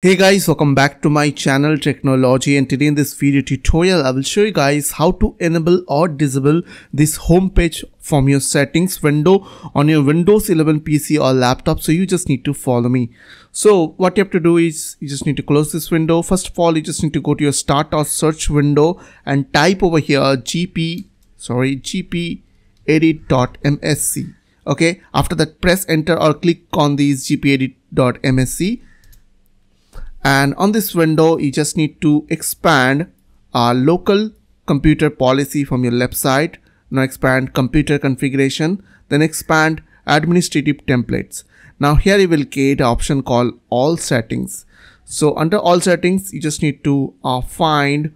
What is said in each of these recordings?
Hey guys, welcome back to my channel Tricknology and today in this video tutorial I will show you guys how to enable or disable this home page from your settings window on your Windows 11 PC or laptop so you just need to follow me. So what you have to do is you just need to close this window. First of all you just need to go to your start or search window and type over here gp sorry gp edit.msc okay after that press enter or click on these gpedit.msc and on this window you just need to expand our local computer policy from your left side. Now expand computer configuration then expand administrative templates. Now here you will get an option called all settings. So under all settings you just need to uh, find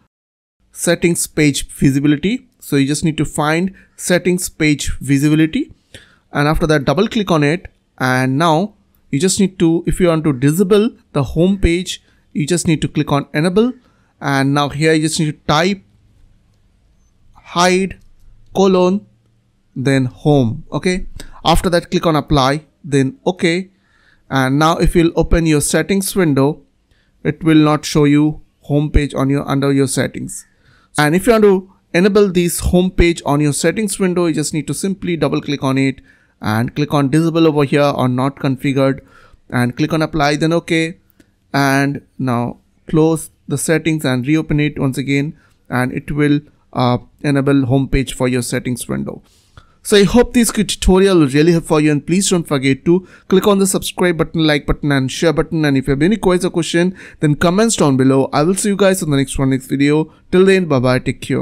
settings page visibility. So you just need to find settings page visibility. And after that double click on it. And now you just need to if you want to disable the home page you just need to click on enable. And now here you just need to type hide colon then home okay? After that click on apply then okay. And now if you'll open your settings window it will not show you home page on your under your settings. And if you want to enable this home page on your settings window you just need to simply double click on it and click on disable over here or not configured and click on apply then okay and now close the settings and reopen it once again and it will uh, enable home page for your settings window so I hope this tutorial will really help for you and please don't forget to click on the subscribe button, like button and share button and if you have any questions or question then comments down below. I will see you guys in the next one next video. Till then bye bye take care.